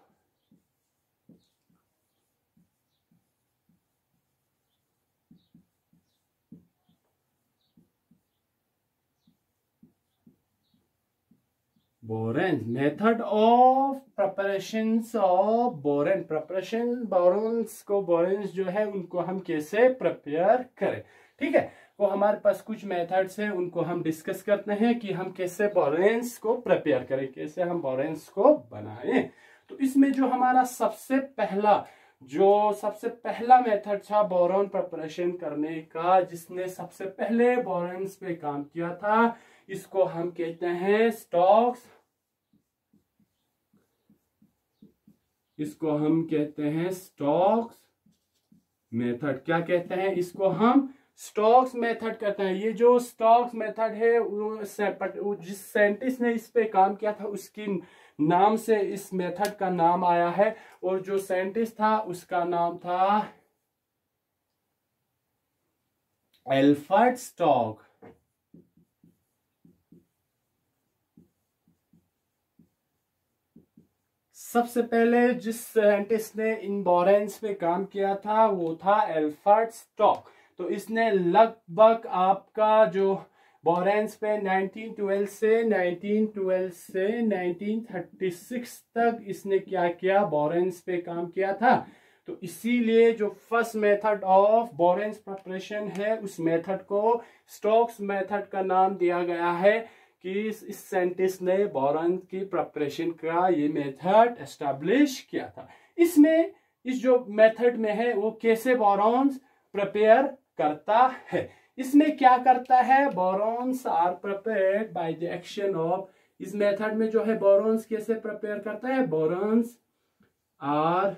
borane method of preparation of borane preparation boranes को बोरेन्स जो है, उनको हम कैसे प्रिपेयर करें? ठीक है? वो हमारे पास कुछ मेथड्स है, उनको हम डिस्कस करते हैं कि हम कैसे बोरेन्स को प्रिपेयर करें, कैसे हम बोरेन्स को बनाएँ। तो इसमें जो हमारा सबसे पहला, जो सबसे पहला मेथड था बोरोन प्रिपरेशन करने का, जिसने सबसे पहले बोरेन्स पे काम किया था, इसको हम कहते हैं स्टॉक्स इसको हम कहते हैं स्टॉक्स मेथड। क्या कहते हैं इसको हम? स्टॉक्स मेथड कहते हैं। ये जो स्टॉक्स मेथड है, वो जिस साइंटिस्ट ने इस पे काम किया था, उसकी नाम से इस मेथड का नाम आया है। और जो साइंटिस्ट था, उसका नाम था एल्फर्ड स्टॉक सबसे पहले जिस साइंटिस्ट ने इन बोरेंस पे काम किया था, वो था एल्फर्ट स्टॉक। तो इसने लगभग आपका जो बोरेंस पे 1912 से 1912 से 1936 तक इसने क्या किया, बोरेंस पे काम किया था। तो इसीलिए जो first method of boranes preparation है, उस मेथड को स्टॉक्स मेथड का नाम दिया गया है। कि इस, साइंटिस्ट ने बोरॉन की प्रिपरेशन का ये मेथड एस्टेब्लिश किया था। इसमें इस जो मेथड में है वो कैसे बोरॉन्स प्रिपेयर करता है? इसमें क्या करता है? Boranes are prepare by the action of इस मेथड में जो है बोरॉन्स कैसे प्रिपेयर करता है? Boranes are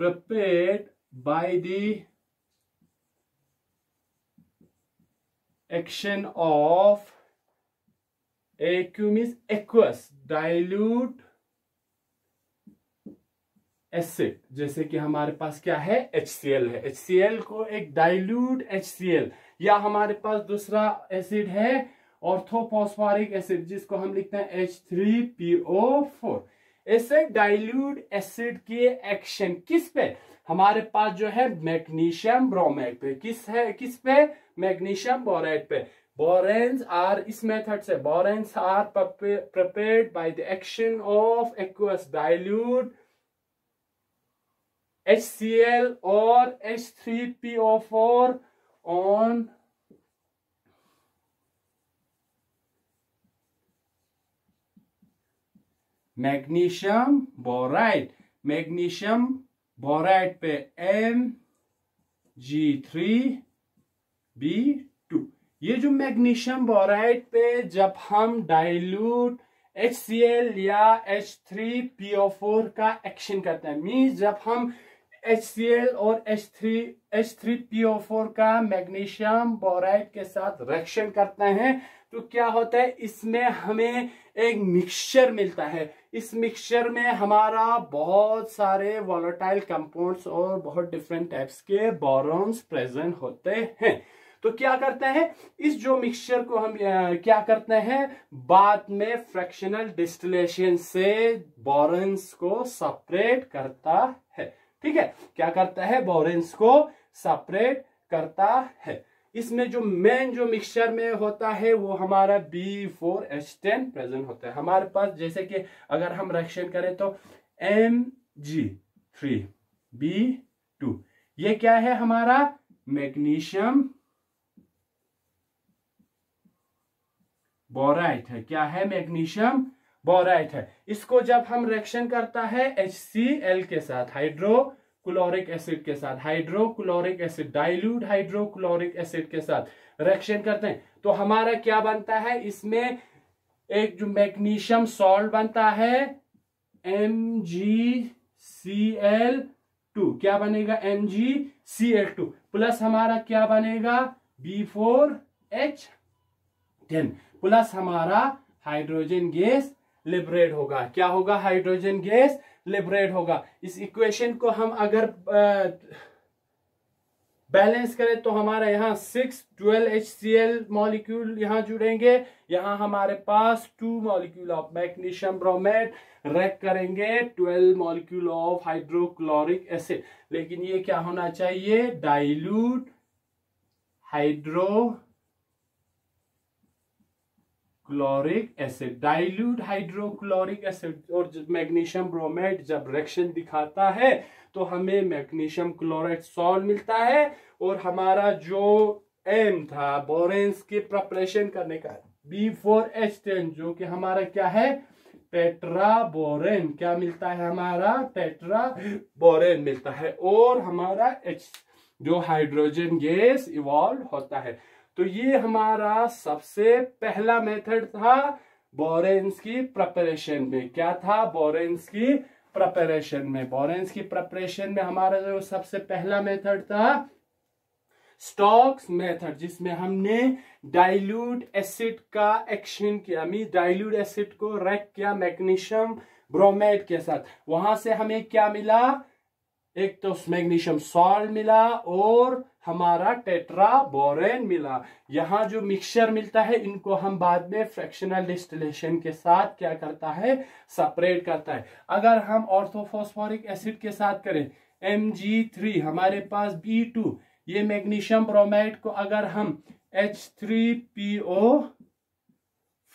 prepared by the action of aqueous aqueous dilute acid जैसे कि हमारे पास क्या है? HCl है। HCl को एक डाइल्यूट HCl या हमारे पास दूसरा एसिड है ऑर्थोफॉस्फोरिक एसिड जिसको हम लिखते हैं H3PO4 ऐसे डाइल्यूट एसिड के एक्शन किस पे? हमारे पास जो है मैग्नीशियम ब्रोमेट पे। किस है, किस पे? मैग्नीशियम बोरेट पे। बोरेन्स आर इस मेथड से boranes are prepared by the action of aqueous dilute HCl और H3PO4 on magnesium boride magnesium boride पे M G three B two ये जो मैग्नीशियम बोराइड पे जब हम डाइल्यूट HCl या H3PO4 का एक्शन करते हैं मीन्स जब हम HCl और H3 H3PO4 का मैग्नीशियम बोराइड के साथ रिएक्शन करते हैं तो क्या होता है? इसमें हमें एक मिक्सचर मिलता है। इस मिक्सचर में हमारा बहुत सारे वॉलेटाइल कंपाउंड्स और बहुत डिफरेंट टाइप्स के बोरॉन्स प्रेजेंट होते हैं। तो क्या करते हैं? इस जो मिक्सचर को हम क्या करते हैं? बाद में फ्रैक्शनल डिस्टिलेशन से बोरेंस को सेपरेट करता है। ठीक है? क्या करता है? बोरेंस को सेपरेट करता है। इसमें जो मेन जो मिक्सचर में होता है, वो हमारा B four H ten present होता है। हमारे पास जैसे कि अगर हम रिएक्शन करें तो M G three B two ये क्या है हमारा? मैग्नीशियम बोराइट है। क्या है? मैग्नीशियम बोराइट है। इसको जब हम रिएक्शन करता है एल के साथ हाइड्रो क्लोरिक एसिड के साथ hydrochloric acid dilute hydrochloric acid के साथ रिएक्शन करते हैं। तो हमारा क्या बनता है? इसमें एक जो मैग्नीशियम सॉल्ट बनता है M G C L two क्या बनेगा? M G C L two plus हमारा क्या बनेगा? B four H ten plus हमारा हाइड्रोजन गैस लिबरेट होगा। क्या होगा? हाइड्रोजन गैस लिबरेट होगा। इस इक्वेशन को हम अगर बैलेंस करें तो हमारा यहाँ six twelve H C L molecule यहाँ जुड़ेंगे। यहाँ हमारे पास two molecule of magnesium bromate react करेंगे twelve molecule of hydrochloric acid लेकिन ये क्या होना चाहिए? Dilute hydro chloric acid dilute hydrochloric acid और मैग्नीशियम ब्रोमेट जब रिएक्शन दिखाता है तो हमें मैग्नीशियम क्लोराइड सॉल्ट मिलता है और हमारा जो एम था बोरेंस के प्रिपरेशन करने का बी फोर एच टेन जो कि हमारा क्या है? टेट्रा बोरेन क्या मिलता है हमारा? टेट्रा बोरेन मिलता है और हमारा एच जो हाइड्रोजन गैस इवॉल्व होता है। तो ये हमारा सबसे पहला मेथड था बोरेंस की प्रिपरेशन में। क्या था बोरेंस की प्रिपरेशन में? बोरेंस की प्रिपरेशन में हमारा जो सबसे पहला मेथड था स्टॉक्स मेथड, जिसमें हमने डाइल्यूट एसिड का एक्शन किया मीन डाइल्यूट एसिड को रैक किया मैग्नीशियम ब्रोमेट के साथ। वहाँ से हमें क्या मिला? एक तो मैग्नीशियम सॉल्ट मिला और हमारा टेट्रा बोरेन मिला। यहाँ जो मिक्सचर मिलता है, इनको हम बाद में फ्रैक्शनल डिस्टिलेशन के साथ क्या करता है? सेपरेट करता है। अगर हम ऑर्थोफोस्फोरिक एसिड के साथ करें एम जी थ्री हमारे पास बी टू ये मैग्नीशियम ब्रोमाइड को अगर हम H three P O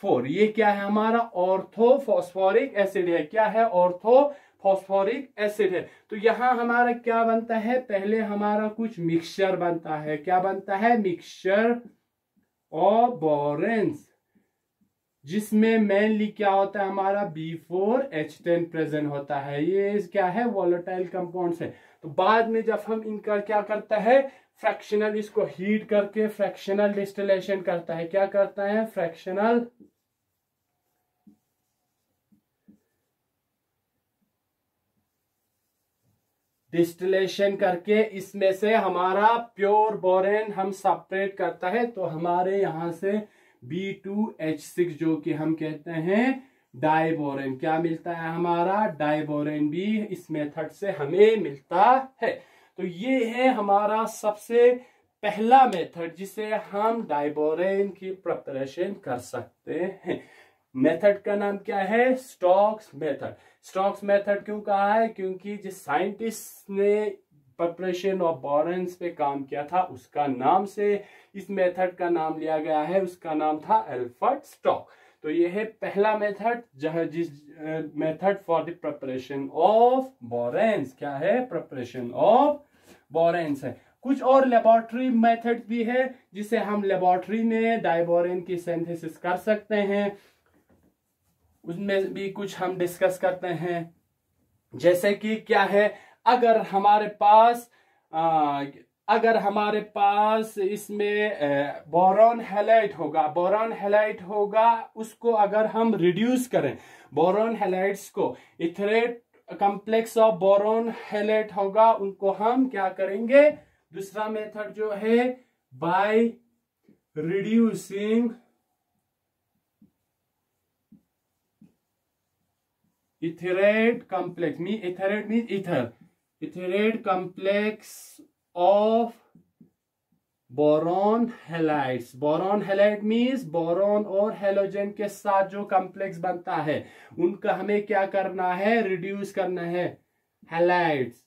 four ये क्या है? हमारा ऑर्थोफोस्फोरिक एसिड है। क्या है? ऑर्थो फॉस्फोरिक एसिड है। तो यहाँ हमारा क्या बनता है? पहले हमारा कुछ मिक्सचर बनता है। क्या बनता है? मिक्सचर ऑफ़ बोरेंस जिसमें मेनली क्या होता है? हमारा B four H ten present होता है। ये क्या है? वॉलेटाइल कंपाउंड है। तो बाद में जब हम इनका क्या करता है? फ्रैक्शनल इसको हीट करके फ्रैक्शनल डिस्टिलेशन करता है। क्या करता है? फ्रैक्शनल डिस्टिलेशन करके इसमें से हमारा प्योर बोरेन हम सेपरेट करता है तो हमारे यहाँ से बी टू एच सिक्स जो कि हम कहते हैं डाइबोरेन क्या मिलता है हमारा? डाइबोरेन भी इस मेथड से हमें मिलता है। तो ये है हमारा सबसे पहला मेथड जिसे हम डाइबोरेन की प्रिपरेशन कर सकते हैं। मेथड का नाम क्या है? Stocks method. स्टॉक्स मेथड क्यों कहा है? क्योंकि जिस साइंटिस्ट ने प्रिपरेशन ऑफ़ बोरेंस पे काम किया था, उसका नाम से इस मेथड का नाम लिया गया है। उसका नाम था एल्फर्ट स्टॉक। तो ये है पहला मेथड, जहाँ जिस method for the preparation of boranes क्या है? प्रिपरेशन ऑफ़ बोरेंस है। कुछ और लेबोरेटरी मेथड भी है, जिसे हम लेबोरेटरी में डाइबोरेन की सिंथेसिस कर सकते हैं। उसमें भी कुछ हम डिस्कस करते हैं। जैसे कि क्या है, अगर हमारे पास अगर हमारे पास इसमें बोरॉन हेलाइट होगा बोरॉन हेलाइट होगा, उसको अगर हम रिड्यूस करें बोरॉन हेलाइट्स को etherate complex of boron halide होगा, उनको हम क्या करेंगे? दूसरा मेथड जो है by reducing etherate complex, me etherate mean ether. Etherate complex of boron halides boron halide means boron और हेलोजन के साथ जो कॉम्प्लेक्स बनता है, उनका हमें क्या करना है? रिड्यूस करना है। हेलाइट्स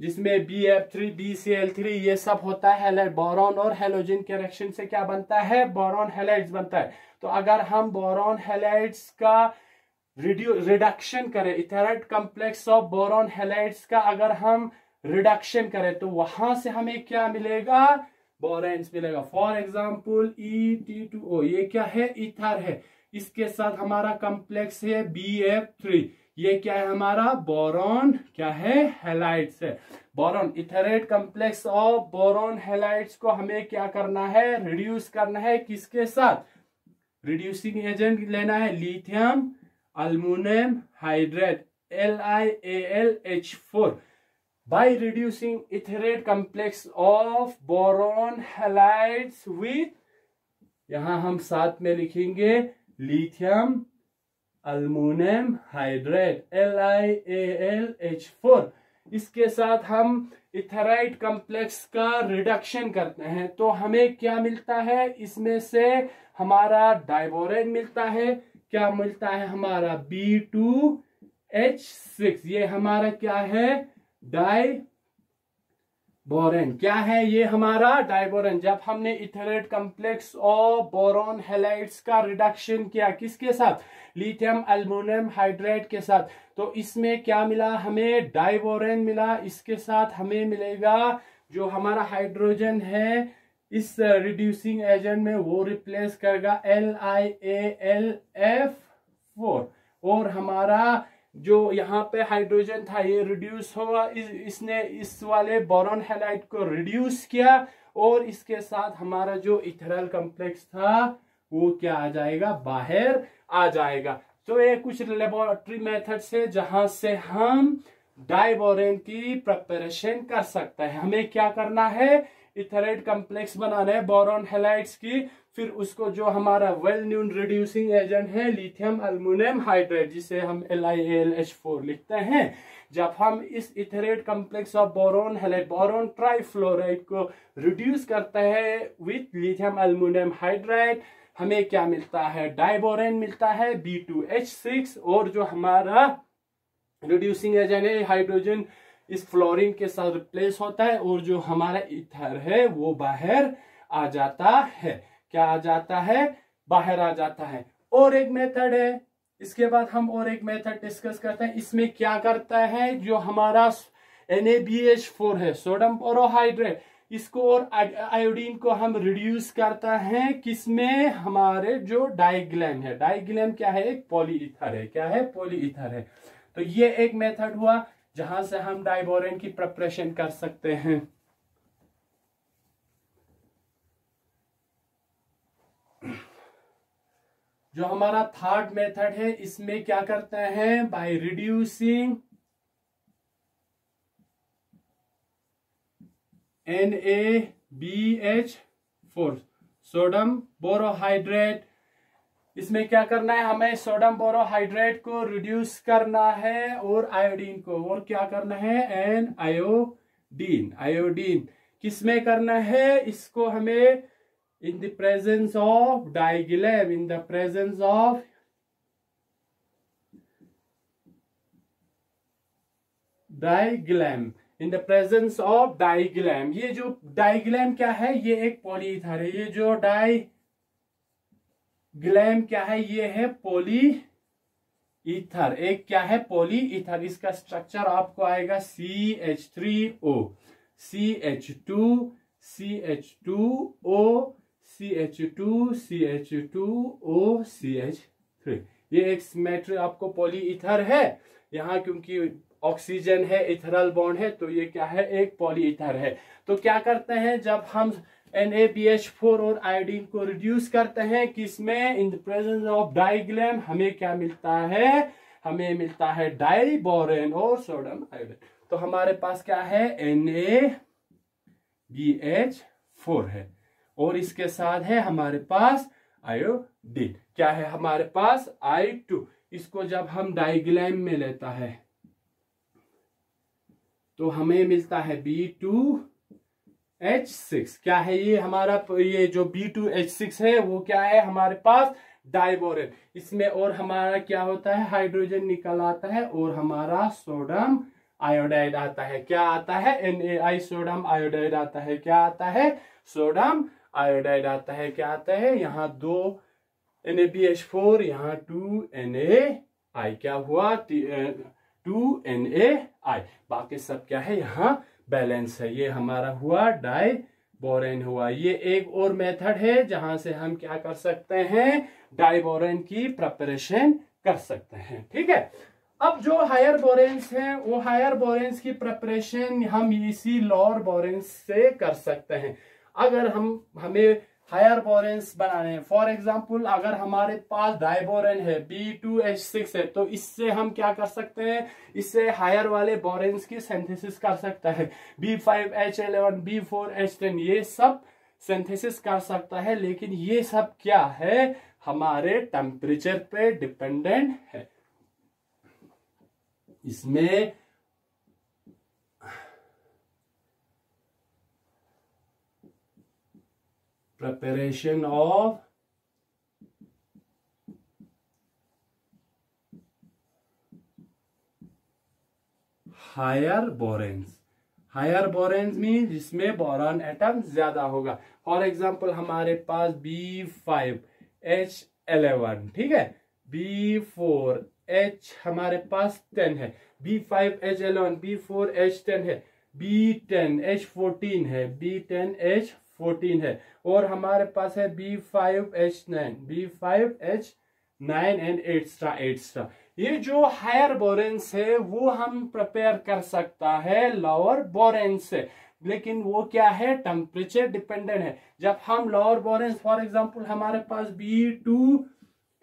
जिसमें B F three B C L three ये सब होता है। हेलाइट बोरॉन और हेलोजन के रिएक्शन से क्या बनता है? बोरॉन हेलाइट्स बनता है। तो अगर हम बोरॉन हेलाइट्स का रिडक्शन करें। Etherate complex of boron halides का अगर हम रिडक्शन करें तो वहाँ से हमें क्या मिलेगा? बोरेंस मिलेगा। For example E T two O ये क्या है? इथर है। इसके साथ हमारा कॉम्प्लेक्स है बी एफ़ थ्री ये क्या है हमारा? बोरॉन क्या है? हेलाइट्स है। Boron etherate complex of boron halides को हमें क्या करना है? रिड्यूस करना है। किसके साथ? रिड्यूसिंग एजेंट लेना है। Lithium L H four by reducing etherate complex of boron halides with, यहाँ हम साथ में लिखेंगे lithium aluminium hydrate L I L H four इसके साथ हम इथराइट कॉम्प्लेक्स का रिडक्शन करते हैं। तो हमें क्या मिलता है? इसमें से हमारा डाइबोरेन मिलता है। क्या मिलता है हमारा? बी टू एच सिक्स ये हमारा क्या है? डाई बोरेन क्या है ये हमारा? डाइबोरेन जब हमने etherate complex of boron halides का रिडक्शन किया, किसके साथ? लिथियम अल्मोनियम हाइड्रेट के साथ। तो इसमें क्या मिला हमें? डाइबोरेन मिला। इसके साथ हमें मिलेगा जो हमारा हाइड्रोजन है इस रिड्यूसिंग एजेंट में वो रिप्लेस करेगा L I A L F four और हमारा जो यहाँ पे हाइड्रोजन था ये रिड्यूस हुआ। इस, इसने इस वाले बोरॉन हेलाइट को रिड्यूस किया। और इसके साथ हमारा जो इथरल कॉम्प्लेक्स था वो क्या आ जाएगा? बाहर आ जाएगा। तो ये कुछ लेबोरेटरी मेथड से जहाँ से हम डाइबोरेन की प्रिपरेशन कर सकते हैं। हमें क्या करना है? इथरेट कॉम्प्लेक्स बनाना है, बोरॉन हेलाइट्स की। फिर उसको जो हमारा वेल न्यून रिड्यूसिंग एजेंट है लिथियम अल्मोनियम हाइड्रेट जिसे हम L I L H four लिखते हैं, जब हम इस etherate complex of boron halide boron trifluoride को रिड्यूस करते हैं विथ लिथियम अल्मोनियम हाइड्रेट हमें क्या मिलता है? डाइबोरेन मिलता है बी टू एच सिक्स और जो हमारा रिड्यूसिंग एजेंट है हाइड्रोजन इस फ्लोरिन के साथ रिप्लेस होता है और जो हमारा इथर है, वो बाहर आ जाता है। क्या आ जाता है? बाहर आ जाता है। और एक मेथड है। इसके बाद हम और एक मेथड डिस्कस करते हैं। इसमें क्या करता है? जो हमारा फोर है, सोडम पोरोहाइड्रेट। इसको और आयोडीन को हम रिड्यूस करता है किसमें? हमारे जो डाइग्लैम है। डाइग्लैम क्या है? एक पॉलीइथर है। क्या है? पॉलीइथर है। तो ये एक मेथड हुआ। जहाँ से हम डाइबोरेन की प्रिपरेशन कर सकते हैं। जो हमारा थर्ड मेथड है, इसमें क्या करते हैं? By reducing N A B H four sodium borohydrate इसमें क्या करना है? हमें सोडम बोरोहाइड्रेट को रिड्यूस करना है और आयोडीन को। और क्या करना है? एन आयोडीन आयोडीन किसमें करना है? इसको हमें in the presence of diglam in the presence of diglyme in the presence of diglyme ये जो डाइग्लैम क्या है? ये एक पॉलीथर है। ये जो डाई ग्लैम क्या है? ये है पोली ईथर एक क्या है? पोली ईथर इसका स्ट्रक्चर आपको आएगा C H three O C H two C H two O C H two C H two O C H three ये एक सिमेट्री आपको पोली इथर है। यहाँ क्योंकि ऑक्सीजन है इथरल बॉन्ड है तो ये क्या है? एक पॉली इथर है। तो क्या करते हैं? जब हम फोर और आयोडीन को रिड्यूस करते हैं, किसमें? In the presence of diglyme हमें क्या मिलता है? हमें मिलता है डाइबोरेन और सोडियम आयोडीन तो हमारे पास क्या है? N A B H four है। और इसके साथ है हमारे पास आयोडीन क्या है हमारे पास? आई टू इसको जब हम डाइग्लैम में लेता है तो हमें मिलता है बी टू एच सिक्स क्या है ये हमारा ये जो बी टू एच सिक्स है, वो क्या है हमारे पास? डाइबोरेन इसमें और हमारा क्या होता है? हाइड्रोजन निकल आता है और हमारा सोडम आयोडाइड आता है। क्या आता है? एन ए आई सोडम आयोडाइड आता है। क्या आता है? सोडम आयोडाइड आता है। क्या आता है? यहाँ दो N A B H four यहाँ टू एन ए आई क्या हुआ? टू एन ए आई बाकी सब क्या है यहाँ? बैलेंस है। ये हमारा हुआ डाई बोरेन हुआ। ये एक और मेथड है जहाँ से हम क्या कर सकते हैं? डाइबोरेन की प्रिपरेशन कर सकते हैं। ठीक है? अब जो हायर बोरेंस है, वो हायर बोरेंस की प्रिपरेशन हम इसी लोअर बोरेंस से कर सकते हैं। अगर हम, हमें हायर बोरेंस बनाने फॉर एग्ज़ाम्पल अगर हमारे पास डाइबोरेन है बी टू एच सिक्स है तो इससे हम क्या कर सकते हैं इससे हायर वाले बोरेंस की सिंथेसिस कर सकता है B five H eleven B four H ten ये सब सिंथेसिस कर सकता है लेकिन ये सब क्या है हमारे टेम्परेचर पे डिपेंडेंट है इसमें preparation of higher boranes higher boranes mean जिसमें बोरान एटम ज़्यादा होगा। फॉर एग्जांपल हमारे पास बी फाइव एच एलेवन ठीक है? बी फोर एच हमारे पास टेन है। B five H eleven B four H ten है। बी टेन एच फोर्टीन है। बी टेन एच फोर्टीन है। और हमारे पास है B five H nine B five H nine and eight स्टा एट ये जो हायर बोरेंस है, वो हम प्रिपेयर कर सकता है लोअर बोरेंस से। लेकिन वो क्या है? टेम्परेचर डिपेंडेंट है। जब हम लोअर बोरेंस फॉर एग्जांपल हमारे पास बी टू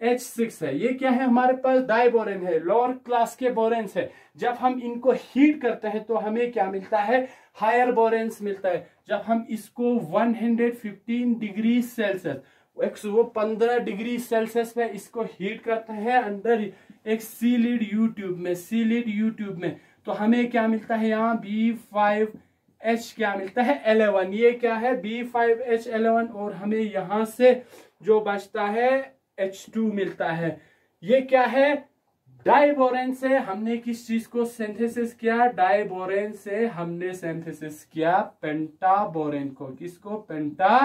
एच सिक्स है। ये क्या है? हमारे पास डाई बोरेन है, लोअर क्लास के बोरेंस है। जब हम इनको हीट करते हैं तो हमें क्या मिलता है? हायर बोरेंस मिलता है। जब हम इसको 115 डिग्री सेल्सियस एक वो पंद्रह डिग्री सेल्सियस में इसको हीट करते हैं अंदर एक सी लीड यूट्यूब में सी लीड यूट्यूब में। तो हमें क्या मिलता है यहाँ? बी फाइव एच क्या मिलता है? एलेवन ये क्या है? बी फाइव एच एलेवन और हमें यहाँ से जो बचता है एच टू मिलता है। ये क्या है? डाइबोरेन से हमने किस चीज़ को सिंथेसिस किया? डाइबोरेन से हमने सिंथेसिस किया पेंटाबोरेन को। किसको? पेंटा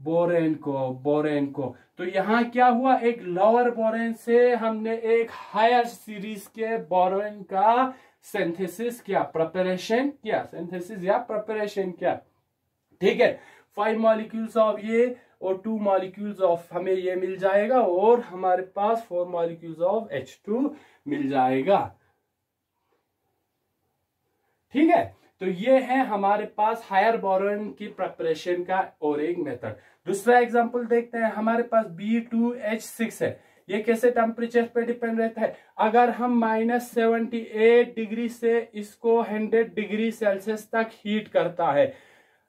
बोरेन को बोरेन को। तो यहाँ क्या हुआ? एक लोअर बोरेन से हमने एक हायर सीरीज़ के बोरेन का सिंथेसिस किया। प्रिपरेशन किया। सिंथेसिस या प्रिपरेशन किया। ठीक है? फाइव मॉलिक्यूल्स ऑफ़ ये और टू मॉलिक्यूल्स ऑफ़ हमें ये मिल जाएगा और हमारे पास four molecules of H two मिल जाएगा। ठीक है? तो ये है हमारे पास हायर बोरोन की प्रिपरेशन का और एक मेथड दूसरा एग्जांपल देखते हैं, हमारे पास बी टू एच सिक्स है। ये कैसे टेम्परेचर पे डिपेंड रहता है? अगर हम माइनस सेवेंटी एट डिग्री से इसको हंड्रेड डिग्री सेल्सियस तक हीट करता है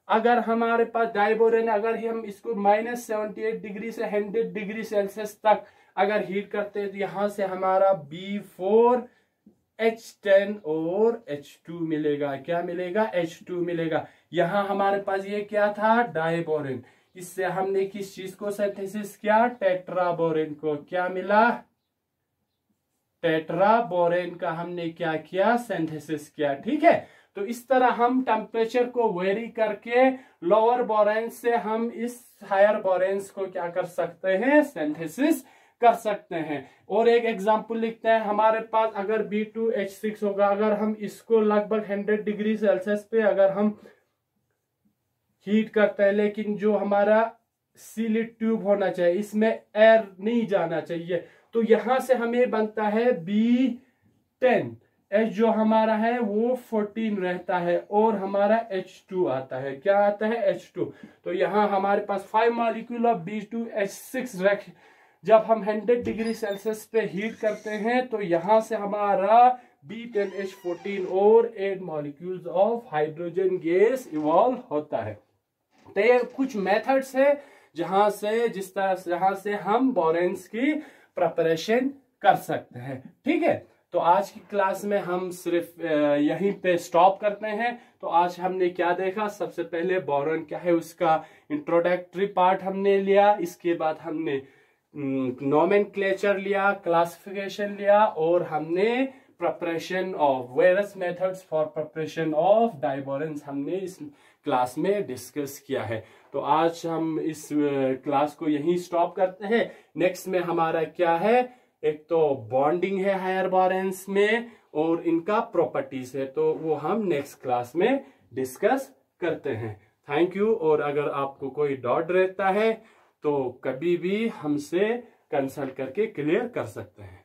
अगर हमारे पास डाइबोरेन अगर हम इसको माइनस सेवेंटी एट डिग्री से हंड्रेड डिग्री सेल्सियस तक अगर हीट करते हैं तो यहाँ से हमारा बी फोर एच टेन और एच टू मिलेगा। क्या मिलेगा? एच टू मिलेगा। यहाँ हमारे पास ये क्या था? डाइबोरेन इससे हमने किस चीज़ को सिंथेसिस किया? टेट्राबोरेन को। क्या मिला? टेट्राबोरेन का हमने क्या किया? सिंथेसिस किया। ठीक है? तो इस तरह हम टेम्परेचर को वेरी करके लोअर बोरेंस से हम इस हायर बोरेंस को क्या कर सकते हैं? सिंथेसिस कर सकते हैं। और एक एग्जांपल लिखते हैं। हमारे पास अगर बी टू एच सिक्स होगा, अगर हम इसको लगभग हंड्रेड डिग्री सेल्सियस पे अगर हम हीट करते हैं, लेकिन जो हमारा सीलिड ट्यूब होना चाहिए, इसमें एयर नहीं जाना चाहिए तो यहाँ से हमें बनता है बी टेन एच जो हमारा है, वो फोर्टीन रहता है और हमारा एच टू आता है। क्या आता है? एच टू तो यहाँ हमारे पास five molecule of B two H six रख, जब हम हंड्रेड डिग्री सेल्सियस पे हीट करते हैं तो यहाँ से हमारा बी टेन एच फोर्टीन और eight molecules of hydrogen gas evolve होता है। तो ये कुछ मेथड्स है, जहाँ से, जिस तरह जहाँ से हम बोरेंस की प्रिपरेशन कर सकते हैं। ठीक है? तो आज की क्लास में हम सिर्फ़ यहीं पे स्टॉप करते हैं। तो आज हमने क्या देखा? सबसे पहले बोरन, क्या है उसका इंट्रोडक्टरी पार्ट हमने लिया। इसके बाद हमने नोमेन लिया क्लासिफिकेशन लिया और हमने preparation of various methods for preparation of diboranes हमने इस क्लास में डिस्कस किया है। तो आज हम इस क्लास को यहीं स्टॉप करते हैं। नेक्स्ट में हमारा क्या है? एक तो बॉन्डिंग है हायर बॉरेंस में और इनका प्रॉपर्टीज़ है तो वो हम नेक्स्ट क्लास में डिस्कस करते हैं। थैंक यू और अगर आपको कोई डाउट रहता है तो कभी भी हमसे कंसल्ट करके क्लियर कर सकते हैं।